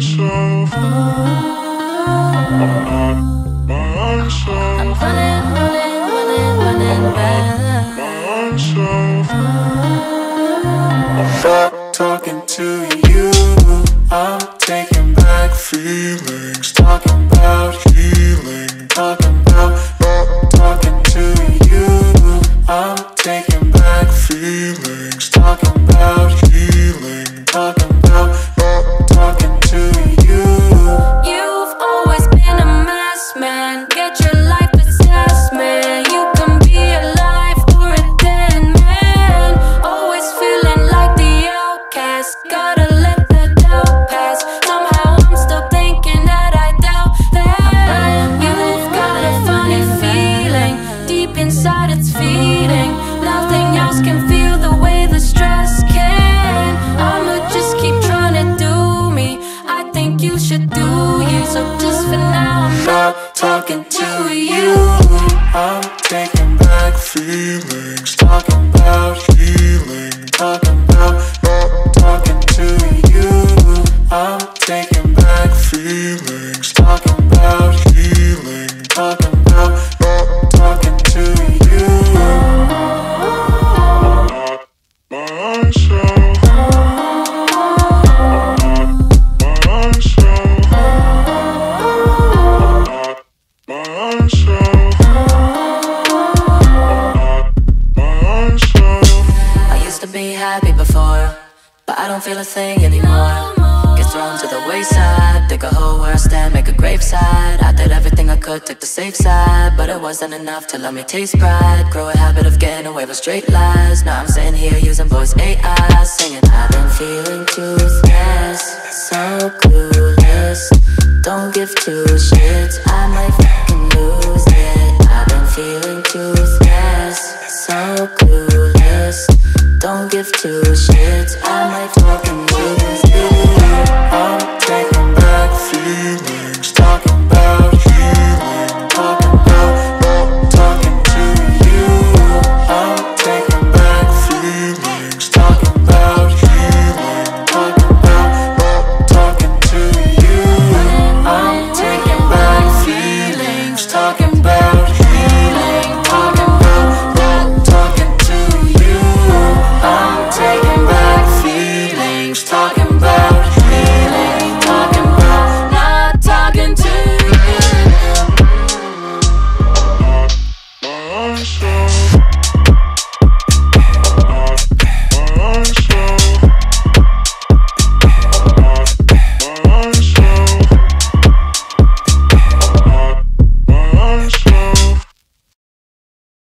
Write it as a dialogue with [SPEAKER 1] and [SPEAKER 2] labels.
[SPEAKER 1] myself. I'm not myself.
[SPEAKER 2] I'm running, running, running, running back.
[SPEAKER 1] Myself.
[SPEAKER 3] Stop talking to you.
[SPEAKER 2] Inside it's feeding. Nothing else can feel the way the stress can. I'ma just keep trying to do me. I think you should do you. So just for now, I'm not
[SPEAKER 3] talking to you. I'm taking back feelings.
[SPEAKER 2] Don't feel a thing anymore. Get thrown to the wayside, dig a hole where I stand, make a graveside. I did everything I could, took the safe side, but it wasn't enough to let me taste pride. Grow a habit of getting away with straight lies. Now I'm sitting here using voice AI, singing. I've been feeling toothless, so clueless. Don't give two shits, I might fucking lose it. I've been feeling toothless, so clueless. Don't give two shits.
[SPEAKER 3] I'm taking back